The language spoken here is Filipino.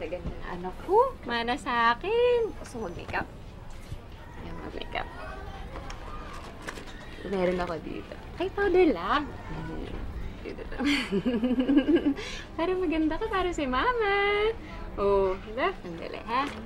ganda-ganda na anak ko. Mana sa akin. Gusto mag-makeup? Ayan, mag-makeup. Meron ako dito. Ay, powder lang. Dito lang. para maganda ka para si mama. Oh, diba? Ang Sandali, ha?